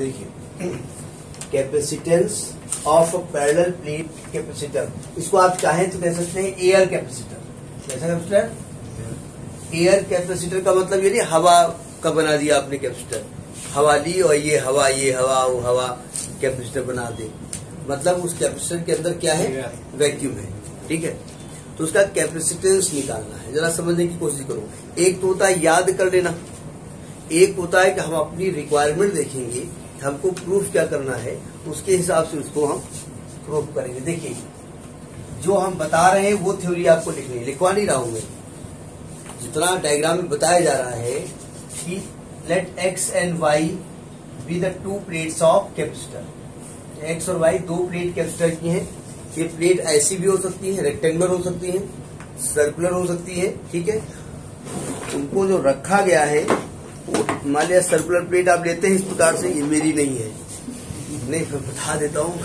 देखिए। Capacitance of parallel plate capacitor इसको आप चाहें तो कह सकते हैं एयर कैपेसिटर कैसा कैपेसिटर एयर कैपेसिटर का मतलब ये नहीं, हवा का बना दिया आपने कैपेसिटर हवा ली और ये हवा ये हवा, वो हवा कैपेसिटर बना दे। मतलब उस कैपेसिटर के अंदर क्या है? वैक्यूम है। ठीक है? तो उसका कैपेसिटेंस निकालना है। जरा समझने की कोशिश करो। एक तो होता है याद कर लेना। एक होता है कि हम अपनी रिक्वायरमेंट देखेंगे। हमको प्रूफ क्या करना है, उसके हिसाब से उसको हम प्रूफ करेंगे। देखिए, जो हम बता रहे हैं, वो थ्योरी आपको लिखनी है। लिखवा नहीं रहा हूँ मैं। जितना डायग्राम में बताया जा रहा है कि let X and Y be the two plates of capacitor X और वाई दो प्लेट कैपेसिटर की हैं। ये प्लेट ऐसी भी हो सकती है रेक्टेंगुलर हो सकती है सर्कुलर हो सकती है, ठीक है? उनको जो रखा गया है मान लिया सर्कुलर प्लेट आप लेते हैं इस प्रकार से, ये मेरी नहीं है। नहीं, मैं बता देता हूँ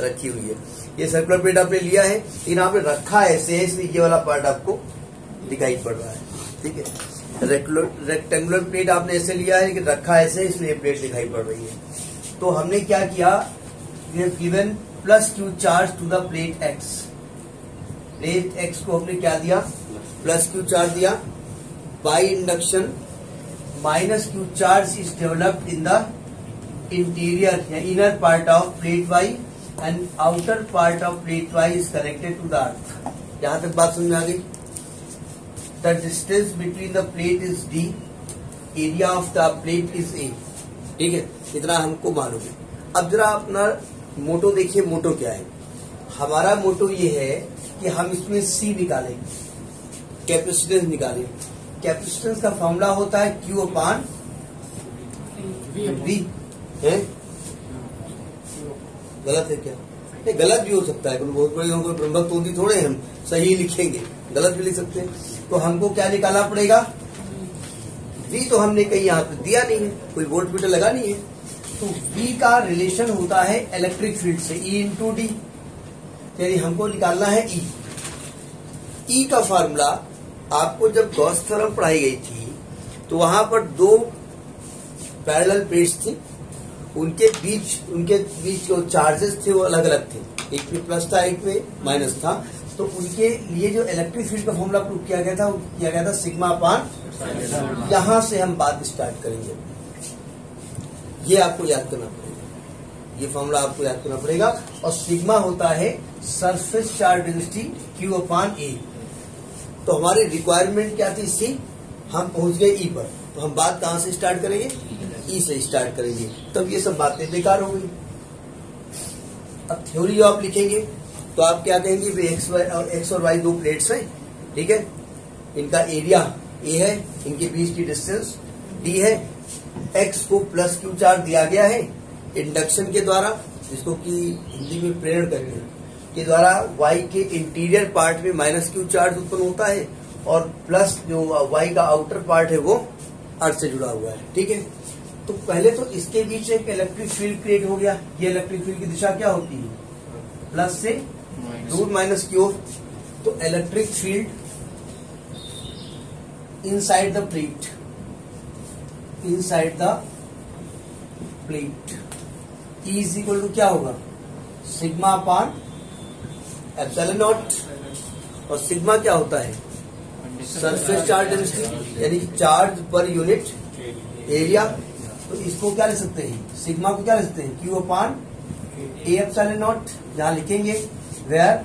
रखी हुई है। ये सर्कुलर प्लेट आपने लिया है, लेकिन आपने रखा ऐसे है, इसलिए ये वाला पार्ट आपको दिखाई पड़ रहा है। ठीक है? रेक्टेंगुलर प्लेट आपने ऐसे लिया है, लेकिन रखा ऐसे है, इसलिए प्लेट दिखाई पड़ रही है। तो हमने क्या किया? Given plus Q charge to the plate X plate X को हमने क्या दिया? प्लस क्यू चार्ज दिया। By induction minus Q charge is developed in the interior या inner part of plate Y and outer part of plate Y is connected to the earth यहाँ तक बात समझ आ गई? The distance between the plate is D area of the plate is A ठीक है? इतना हमको मालूम है। अब जरा अपना मोटो देखिए, मोटो क्या है। हमारा मोटो ये है कि हम इसमें सी निकालें कैपेसिटेंस निकालें कैपेसिटेंस का फॉर्मूला होता है क्यू अपान वी है? गलत है क्या? नहीं गलत भी हो सकता है। बहुत बड़े कोई ब्रह्मभक्त होती थोड़े हम। सही लिखेंगे। गलत भी लिख सकते हैं। तो हमको क्या निकालना पड़ेगा? वी तो हमने कहीं यहाँ पे दिया नहीं है। कोई वोल्ट मीटर लगा नहीं है। तो V का रिलेशन होता है इलेक्ट्रिक फ़ील्ड से। E इंटू डी यानी हमको निकालना है ई E ई E का फार्मूला आपको जब गॉस थ्योरम पढ़ाई गई थी तो वहाँ पर दो पैरेलल प्लेट्स थी। उनके बीच उनके बीच जो चार्जेस थे, वो अलग अलग थे। एक पे प्लस था, एक पे माइनस था। तो उनके लिए जो इलेक्ट्रिक फ़ील्ड का फॉर्मूला प्रूव किया गया था, वो किया गया था सिग्मा पान यहाँ से हम बात स्टार्ट करेंगे। ये आपको याद करना पड़ेगा। ये फॉर्मूला आपको याद करना पड़ेगा। और सिग्मा होता है surface charge density Q upon A तो हमारी रिक्वायरमेंट क्या थी सी हम पहुँच गए ई पर। तो हम बात कहाँ से स्टार्ट करेंगे? ई से स्टार्ट करेंगे। तब ये सब बातें बेकार हो गई। अब थ्योरी आप लिखेंगे तो आप क्या कहेंगे एक्स और एक्स और वाई दो प्लेट्स हैं। ठीक है? इनका एरिया ए है, इनके बीच की डिस्टेंस डी है। एक्स को प्लस क्यू चार्ज दिया गया है इंडक्शन के द्वारा, जिसको कि हिंदी में प्रेरण करके। के द्वारा वाई के इंटीरियर पार्ट में माइनस क्यू चार्ज उत्पन्न होता है और प्लस जो वाई का आउटर पार्ट है वो अर्थ से जुड़ा हुआ है। ठीक है? तो पहले तो इसके बीच एक इलेक्ट्रिक फ़ील्ड क्रिएट हो गया। ये इलेक्ट्रिक फ़ील्ड की दिशा क्या होती है? प्लस से रूट माइनस क्यू तो electric field inside the plate inside the plate is equal to क्या होगा? सिग्मा अपान एप्सिलॉन नॉट और सिग्मा क्या होता है? सरफेस चार्ज डेंसिटी यानी चार्ज पर यूनिट एरिया तो इसको क्या ले सकते हैं? सिग्मा को क्या ले सकते हैं? Q upon A epsilon naught यहाँ लिखेंगे where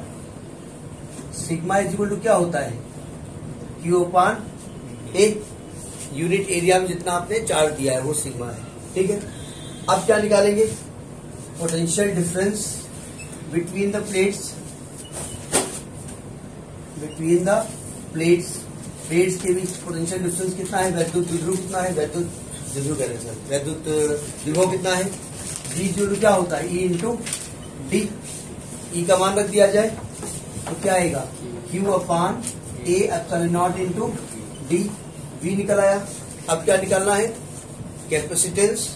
sigma is equal to क्या होता है? Q upon A unit area में जितना आपने चार्ज दिया है, वो सिग्मा है। ठीक है? अब क्या निकालेंगे? Potential difference between the plates between the plates plates के बीच पोटेंशियल डिफरेंस कितना है? वैद्युत विध्रुव कितना है? वैद्युत विध्रुव कह रहे सर वैद्युत विभव कितना है? डी जो क्या होता है? ई इंटू डी ई का मान रख दिया जाए तो क्या आएगा? Q upon A epsilon naught into D V निकल आया। अब क्या निकालना है? Capacitance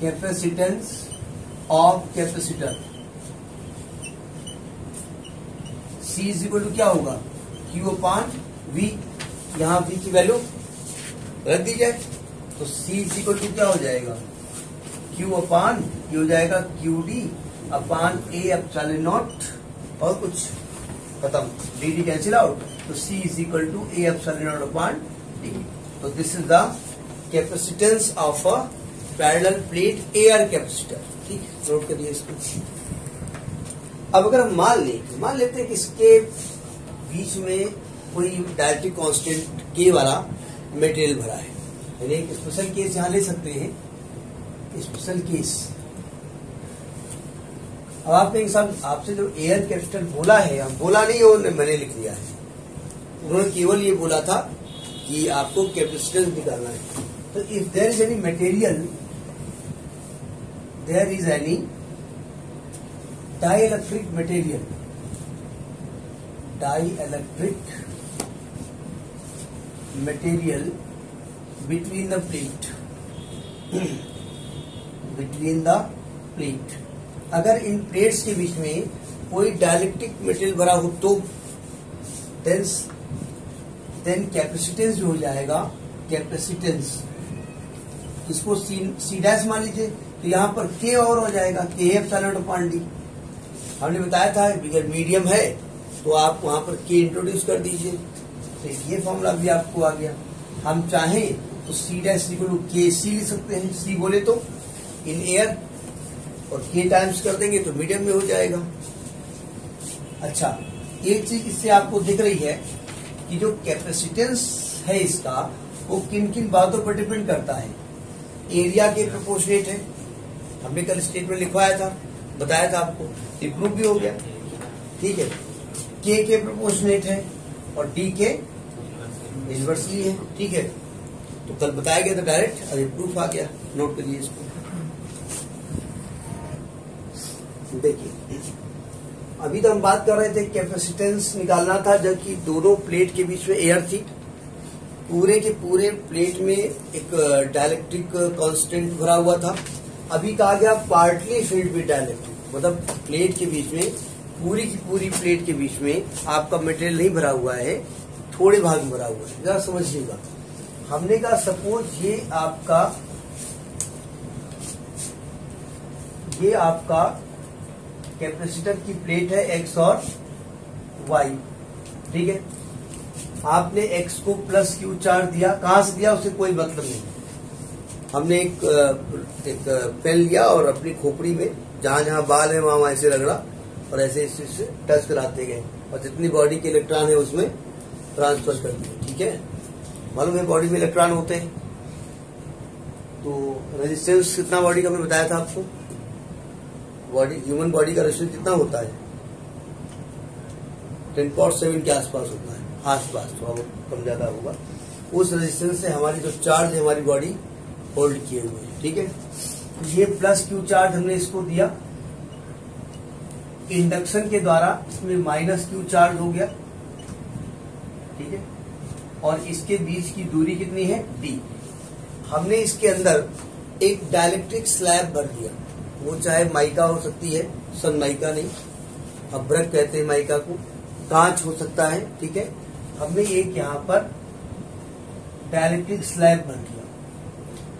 capacitance of capacitor C is equal to क्या होगा? क्यू अपान वी यहाँ वी की वैल्यू रख दी जाए तो सी इज़ इक्वल टू क्या हो जाएगा? क्यू अपान ये हो जाएगा Q D upon A epsilon naught, और कुछ खत्म। डी डी कैंसिल आउट तो C is equal to A epsilon naught upon D तो this is the capacitance of a parallel plate air capacitor ठीक है नोट करिए इसको। अब अगर हम मान लें, मान लेते हैं कि इसके बीच में कोई डायरेक्टिव कांस्टेंट के वाला मटेरियल भरा है। यानी एक स्पेशल केस यहाँ ले सकते हैं। स्पेशल केस अब आप कहेंगे साहब आपसे जो एयर कैपिटल बोला है, हम बोला नहीं हो मैंने लिख लिया है। उन्होंने केवल ये बोला था कि आपको कैपेसिटेंस निकालना है। तो if there is any material there is any dielectric material dielectric material between the plate between the plate अगर इन प्लेट्स के बीच में कोई डायलेक्ट्रिक मटेरियल भरा हो तो देन देन कैपेसिटेंस जो हो जाएगा कैपेसिटेंस इसको सी सी डैश मान लीजिए तो यहाँ पर के और हो जाएगा के एफ़ साइलेंट पॉइंट डी हमने बताया था अगर मीडियम है तो आप वहाँ पर के इंट्रोड्यूस कर दीजिए। तो ये फॉर्मूला भी आपको आ गया। हम चाहें तो सी डैश इक्वल के सी लिख सकते हैं। सी बोले तो इन एयर और के टाइम्स कर देंगे तो मीडियम में हो जाएगा। अच्छा एक चीज़ इससे आपको दिख रही है कि जो कैपेसिटेंस है इसका, वो किन किन बातों पर डिपेंड करता है। एरिया के प्रोपोर्शनेट है। हमने कल स्टेटमेंट लिखवाया था। बताया था आपको इम्प्रूव भी हो गया। ठीक है? के के प्रोपोर्शनेट है और डी के इन्वर्सली है। ठीक है? तो कल बताया गया था डायरेक्ट और प्रूफ आ गया। नोट करिए इसको। देखिए, अभी तो हम बात कर रहे थे कैपेसिटेंस निकालना था जबकि दोनों प्लेट के बीच में एयर थी। पूरे के पूरे प्लेट में एक डायलेक्ट्रिक कांस्टेंट भरा हुआ था। अभी कहा गया पार्टली फ़ील्ड विद डायलेक्ट्रिक मतलब प्लेट के बीच में, पूरी की पूरी प्लेट के बीच में आपका मटेरियल नहीं भरा हुआ है, थोड़े भाग में भरा हुआ है। जरा समझिएगा। हमने कहा सपोज़ ये आपका ये आपका कैपेसिटर की प्लेट है एक्स और वाई ठीक है? आपने एक्स को प्लस क्यू चार्ज दिया। कहाँ से दिया? उसे कोई मतलब नहीं। हमने एक एक पेन लिया और अपनी खोपड़ी में जहाँ जहाँ बाल है वहाँ वहाँ ऐसे रगड़ा और ऐसे इसे टच कराते गए और जितनी बॉडी के इलेक्ट्रॉन है उसमें ट्रांसफ़र कर दिए, ठीक है? मालूम है बॉडी में इलेक्ट्रॉन होते हैं? तो रेजिस्टेंस कितना बॉडी का मैं बताया था आपको? बॉडी ह्यूमन बॉडी का रेजिस्टेंस कितना होता है? टेन पॉइंट सेवन के आसपास होता है, आसपास, थोड़ा बहुत कम ज़्यादा होगा। उस रेजिस्टेंस से हमारी जो चार्ज है, हमारी बॉडी होल्ड किए हुए ठीक है? ये प्लस क्यू चार्ज हमने इसको दिया। इंडक्शन के द्वारा इसमें माइनस क्यू चार्ज हो गया, ठीक है? और इसके बीच की दूरी कितनी है? डी हमने इसके अंदर एक डायलेक्ट्रिक स्लैब भर दिया। वो चाहे माइका हो सकती है, सन माइका नहीं। अब्रक कहते हैं माइका को। कांच हो सकता है, ठीक है? हमने एक यहाँ पर डायलेक्ट्रिक स्लैब भर दिया।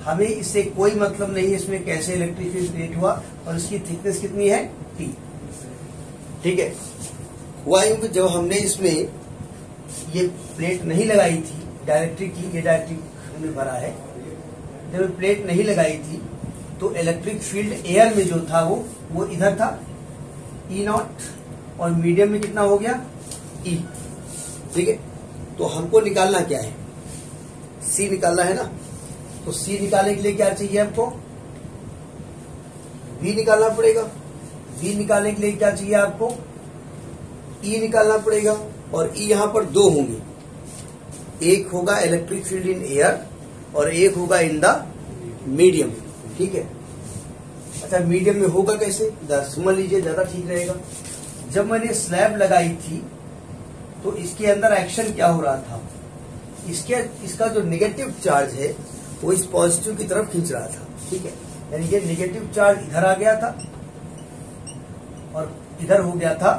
हमें इससे कोई मतलब नहीं है इसमें कैसे इलेक्ट्रिक क्रिएट हुआ और इसकी थिकनेस कितनी है? टी ठीक है? हुआ जब हमने इसमें ये प्लेट नहीं लगाई थी डायरेक्ट्रिक की, ये डायरेक्ट्रिक हमने भरा है, जब प्लेट नहीं लगाई थी तो इलेक्ट्रिक फ़ील्ड एयर में जो था वो वो इधर था ई e नॉट और मीडियम में कितना हो गया? ई e. ठीक है? तो हमको निकालना क्या है? सी निकालना है ना? तो सी निकालने के लिए क्या चाहिए हमको? बी निकालना पड़ेगा। बी निकालने के लिए क्या चाहिए आपको? ई निकालना पड़ेगा और ई e यहाँ पर दो होंगे। एक होगा इलेक्ट्रिक फ़ील्ड इन एयर और एक होगा इन द मीडियम ठीक है? अच्छा मीडियम में होगा कैसे? समझ लीजिए, ज़्यादा ठीक रहेगा। जब मैंने स्लैब लगाई थी तो इसके अंदर एक्शन क्या हो रहा था? इसके, इसका जो नेगेटिव चार्ज है वो इस पॉजिटिव की तरफ़ खींच रहा था, ठीक है? यानी ये नेगेटिव चार्ज इधर आ गया था और इधर हो गया था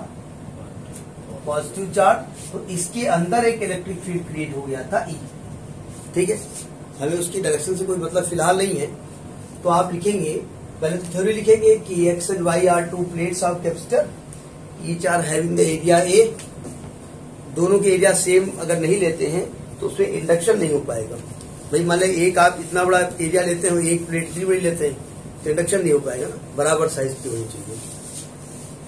पॉजिटिव चार्ज तो इसके अंदर एक इलेक्ट्रिक फ़ील्ड क्रिएट हो गया था ई e। ठीक है? हमें उसकी डायरेक्शन से कोई मतलब फ़िलहाल नहीं है। तो आप लिखेंगे, पहले तो थ्योरी लिखेंगे कि X and Y are two plates of capacitor each are having the area A दोनों के एरिया सेम अगर नहीं लेते हैं तो उसमें इंडक्शन नहीं हो पाएगा। भाई, मान लें एक आप इतना बड़ा एरिया लेते हो, एक प्लेट इतनी बड़ी लेते हैं तो इंडक्शन नहीं हो पाएगा ना? बराबर साइज़ की होनी चाहिए।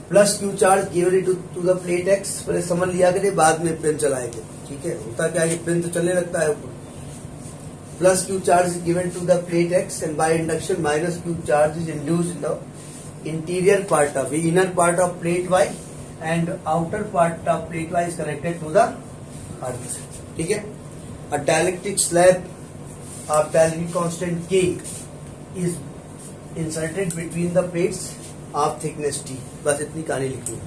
Plus Q charge given to to the plate X पहले समन लिया करे, बाद में पेन चलाएँगे। ठीक है? होता क्या है पेन तो चलने लगता है ऊपर। Plus Q charge given to the plate X and by induction minus Q charge is induced in the interior part of inner part of plate Y and outer part of plate Y is connected to the earth ठीक है? A dielectric slab of dielectric constant k is inserted between the plates of thickness t. बस इतनी कहानी लिखी है।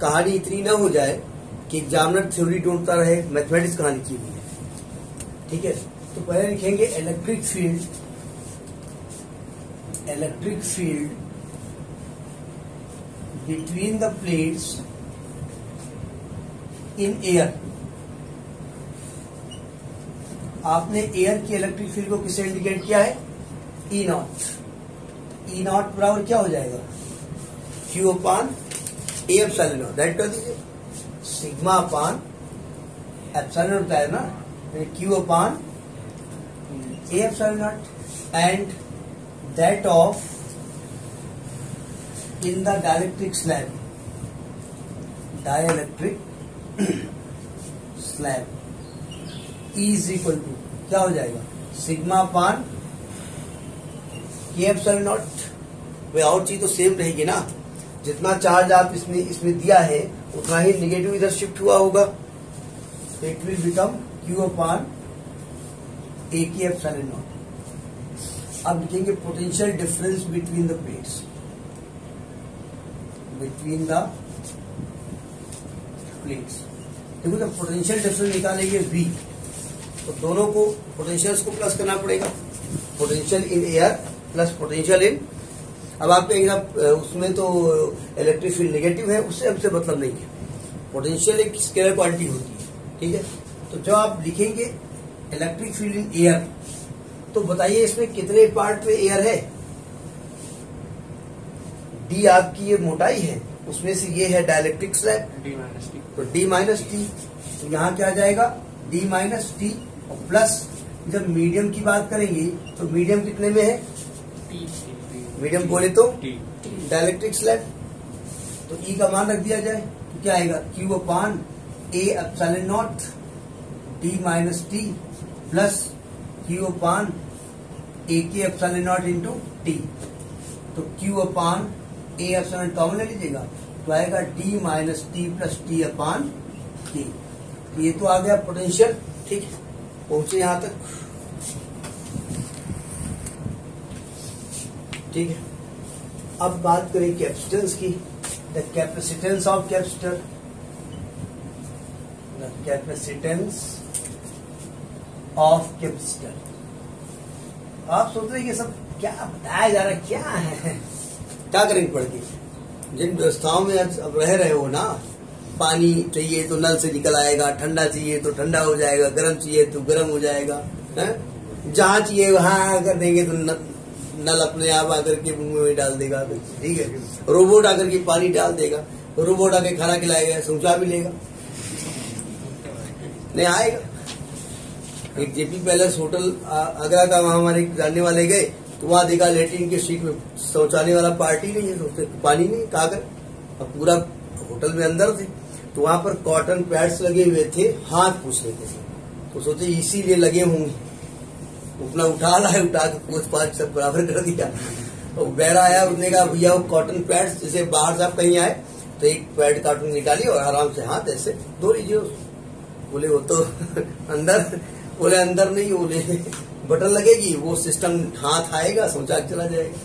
कहानी इतनी ना हो जाए कि एग्जामिनर थ्योरी ढूंढता रहे मैथमेटिक्स कहानी की हुई है। ठीक है? तो पहले लिखेंगे electric field electric field between the plates in air आपने एयर की इलेक्ट्रिक फ़ील्ड को किसे इंडिकेट किया है? ई नॉट ई नॉट बराबर क्या हो जाएगा? Q upon A epsilon naught कर दीजिए। सिग्मा अपान एप्साइलन होता है ना? Q upon A epsilon. Naught and that of in the dielectric slab dielectric slab E is equal to, क्या हो जाएगा? सिग्मा पान के एप्सिलॉन नॉट वे और चीज़ तो सेम रहेगी ना। जितना चार्ज आप इसमें इसमें दिया है, उतना ही निगेटिव इधर शिफ्ट हुआ होगा। It will become Q upon A K epsilon naught अब लिखेंगे potential difference between the plates between the plates देखो जब पोटेंशियल डिफरेंस निकालेंगे वी तो दोनों को पोटेंशियल्स को प्लस करना पड़ेगा। Potential in air plus potential in अब आप कहेंगे उसमें तो इलेक्ट्रिक फ़ील्ड नेगेटिव है उससे हमसे मतलब नहीं है। पोटेंशियल एक स्केलर क्वांटिटी होती है ठीक है? तो जब आप लिखेंगे इलेक्ट्रिक फ़ील्ड इन एयर तो बताइए इसमें कितने पार्ट पे एयर है? डी आपकी ये मोटाई है उसमें से ये है dielectric slab D minus T तो डी माइनस टी तो यहाँ क्या आ जाएगा? डी माइनस टी और प्लस जब मीडियम की बात करेंगे तो मीडियम कितने में है? मीडियम बोले तो? टी डायलेक्ट्रिक स्लैब तो ई का मान रख दिया जाए तो क्या आएगा? Q upon A epsilon naught D minus T plus Q upon A K epsilon naught into T तो Q upon A epsilon common ले लीजिएगा तो आएगा D minus T plus T upon K ये तो आ गया पोटेंशियल ठीक है? पहुँचे यहाँ तक। ठीक है। अब बात करें कैपेसिटेंस की। The capacitance of capacitor the capacitance of capacitor आप सोच रहे हैं ये सब क्या बताया जा रहा है, क्या है? क्या करेंगे पढ़ के जिन व्यवस्थाओं में आज अब रह रहे हो ना पानी चाहिए तो नल से निकल आएगा, ठंडा चाहिए तो ठंडा हो जाएगा, गर्म चाहिए तो गर्म हो जाएगा जहाँ चाहिए वहाँ कर देंगे तो नल अपने आप आकर के मुँह में डाल देगा, ठीक है? रोबोट आकर के पानी डाल देगा, रोबोट आके खाना खिलाएगा समझा भी लेगा, नहीं आएगा। एक जेपी पैलेस होटल आगरा का वहाँ हमारे जानने वाले गए तो वहाँ देखा लेटरिन के सीट में शौचालय वाला पार्टी नहीं है सोचते पानी नहीं, कहा अब पूरा होटल में अंदर थे। तो वहाँ पर कॉटन पैड्स लगे हुए थे, हाथ पूछ रहे थे। तो सोचे इसीलिए लगे होंगे। उतना उठा है, उठा के पोच पाच सब बराबर कर दिया। तो बैरा आया उसने कहा, भैया, वो कॉटन पैड्स जैसे बाहर से कहीं आए तो एक पैड कार्टून निकाली और आराम से हाथ ऐसे धो लीजिए बोले, वो तो अंदर बोले, अंदर नहीं बोले बटन लगेगी, वो सिस्टम हाथ आएगा सोचा चला जाएगा।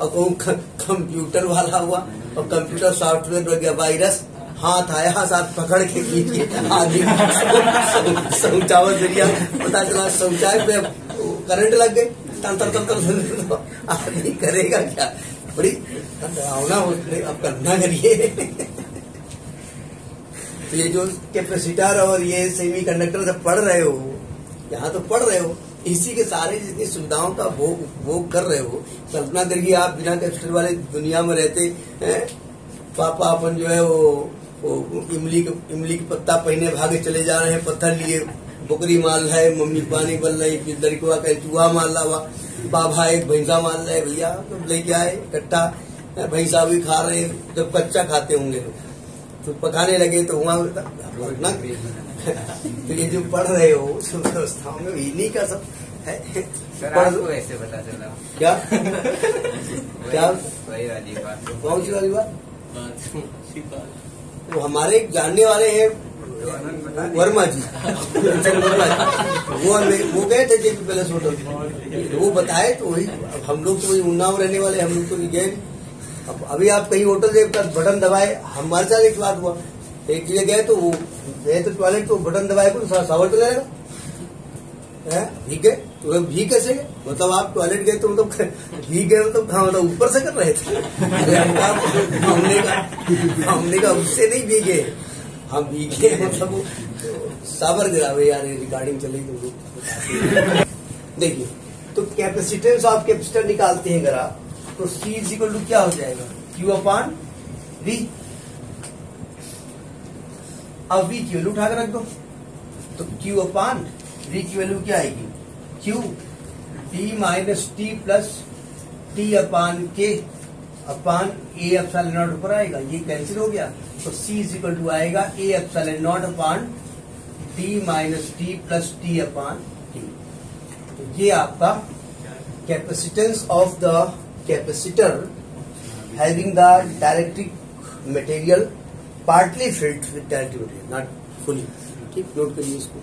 और कहूँ कंप्यूटर वाला हुआ। और कंप्यूटर सॉफ्टवेयर लग गया वायरस हाथ आया हाथ साथ पकड़ के खींचे आदमी शौचावत ज़रिया, पता चला शौचालय पे करंट लग गए। तंत्र तंत्र आदमी करेगा क्या? बड़ी डरावना अब करना करिए। तो ये जो कैपेसिटर और ये सेमी कंडक्टर सब पढ़ रहे हो, यहाँ तो पढ़ रहे हो। इसी के सारे जितनी सुविधाओं का वो वो कर रहे हो कल्पना करिए आप बिना कैपिटल वाले दुनिया में रहते हैं पापा अपन जो है वो, वो इमली के इमली के पत्ता पहने भागे चले जा रहे हैं पत्थर लिए बकरी मार रहा है मम्मी पानी बन रही फिर लड़कुआ का चूहा मार रहा हुआ बाबा एक भैंसा मार रहा है भैया तो लेके आए इकट्ठा भैंसा भी खा रहे जब कच्चा खाते होंगे तो। पकाने लगे तो वहाँ तो ये जो पढ़ रहे हो सब व्यवस्थाओं में इन्हीं का सब है। सर आपको ऐसे पता चला क्या? क्या? वही वाली बात। कौन सी वाली बात? वो हमारे जानने वाले हैं वर्मा जी। वर्मा जी। वो वो गए थे जेपी पैलेस होटल तो वो बताए तो वही अब हम लोग तो वही उन्नाव रहने वाले हम लोग तो नहीं गए। अब अभी आप कहीं होटल बटन दबाए हमारे साथ एक बात हुआ। एक जगह गए तो वो गए तो टॉयलेट तो बटन दबाए को तो सावर चला जाएगा। भीग गए तो भीग कैसे मतलब आप टॉयलेट गए तो मतलब भीग गए मतलब कहाँ मतलब ऊपर से कर रहे थे? हमने का हमने का उससे नहीं भीगे। हम भीगे मतलब वो साबर गिरा हुए यार रिकॉर्डिंग चली तो देखिए तो कैपेसिटेंस ऑफ़ कैपेसिटर निकालते हैं अगर आप तो सी इज़ इक्वल टू क्या हो जाएगा? क्यू अपान वी अब वी की वैल्यू उठाकर रख दो। तो क्यू अपान वी की वैल्यू क्या आएगी? Q T minus T plus T upon K upon A epsilon not ऊपर आएगा। ये कैंसिल हो गया। तो सी इज़ इक्वल टू आएगा A epsilon naught upon T minus T plus T upon T तो ये आपका capacitance of the capacitor having the dielectric material partly filled dielectric material not fully. ठीक नोट करिए इसको।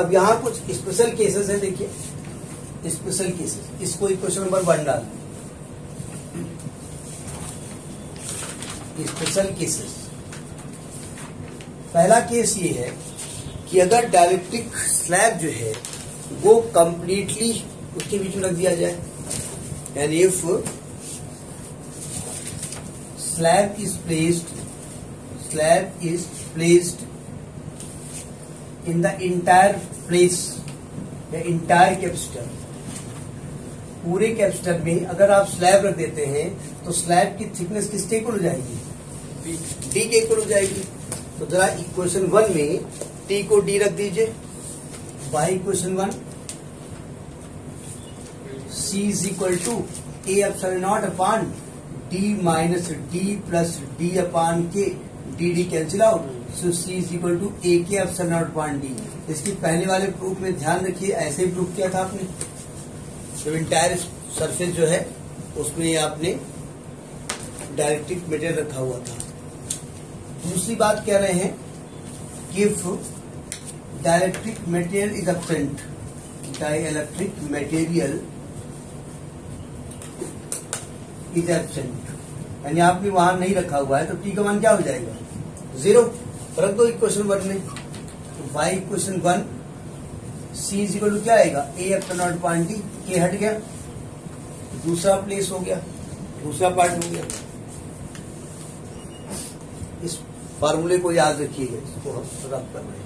अब यहाँ कुछ स्पेशल केसेस है, देखिए। स्पेशल केसेस इसको क्वेश्चन नंबर वन डाल स्पेशल केसेस पहला केस ये है कि अगर डायलेक्ट्रिक स्लैब जो है, वो कंप्लीटली उसके बीच में रख दिया जाए। यानी if slab is placed, slab is placed in the entire place, the entire capacitor पूरे कैपेसिटर में अगर आप स्लैब रख देते हैं तो स्लैब की थिकनेस किसके इक्वल हो जाएगी? डी के हो जाएगी। तो जरा इक्वेशन वन में टी को डी रख दीजिए। By equation one C is equal to A epsilon naught upon D minus D plus D upon K D D cancel out so C is equal to A K epsilon naught upon D इसकी पहले वाले proof में ध्यान रखिए, ऐसे ही proof किया था आपने। जब इंटायर सरफेस जो है, उसमें आपने डायरेक्ट्रिक मेटेरियल रखा हुआ था। दूसरी बात कह रहे हैं कि dielectric material is absent dielectric material is absent यानी आपने वहाँ नहीं रखा हुआ है तो टी का मान क्या हो जाएगा? ज़ीरो रख दो इक्वेशन वन में by equation one C is to क्या आएगा? ए एफ़ नॉट पॉइंट के हट गया। दूसरा प्लेस हो गया। दूसरा पार्ट हो गया। इस फार्मूले को याद रखिएगा, इसको हम रब कर रहे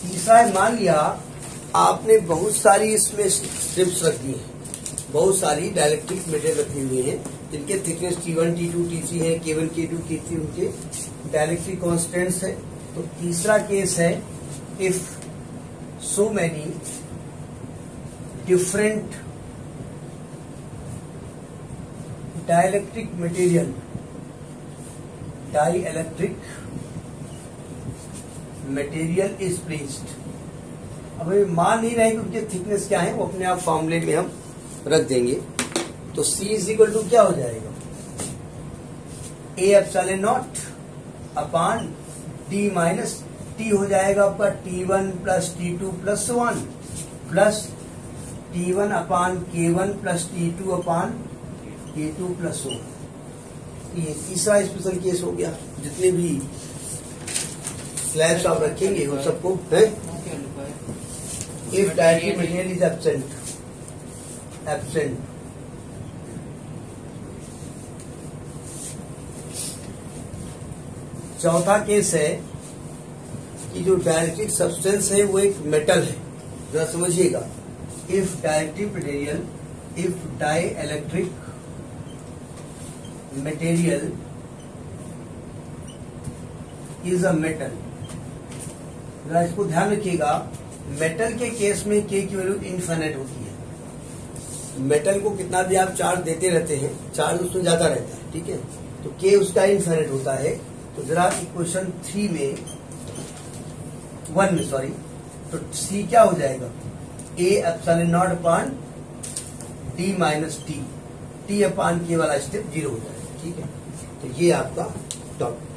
तीसरा है, मान लिया, आपने बहुत सारी इसमें स्ट्रिप्स रख दी हैं। बहुत सारी डायरेक्ट्रिक मेटेरियल रखे हुए हैं, जिनके thickness T one T two T three है के वन के टू के थ्री उनके डायरेक्ट्रिक कॉन्स्टेंट्स है। तो तीसरा केस है if so many different dielectric material dielectric material is placed अब मान नहीं रहे कि उनके थिकनेस क्या है, वो अपने आप फॉर्मूले में हम रख देंगे तो C इज़ इक्वल टू क्या हो जाएगा? A epsilon naught upon T minus T हो जाएगा आपका T one plus T two plus one plus T one upon K one plus T two upon K two plus one ये तीसरा special case हो गया। जितने भी स्लैब्स आप रखेंगे उन सबको है? If directly material is absent absent चौथा केस है कि जो डायरेक्टिव सब्सटेंस है, वो एक मेटल है। जरा समझिएगा। If directive material if dielectric material is a metal जरा इसको ध्यान रखिएगा। मेटल के केस में के की वैल्यू इन्फाइनाइट होती है। मेटल को कितना भी आप चार्ज देते रहते हैं चार्ज उसमें ज़्यादा रहता है, ठीक है? तो के उसका इन्फाइनाइट होता है तो जरा इक्वेशन थ्री में वन में सॉरी तो सी क्या हो जाएगा? A epsilon naught upon D minus T T upon K वाला स्टेप ज़ीरो हो जाएगा, ठीक है? तो ये आपका टॉपिक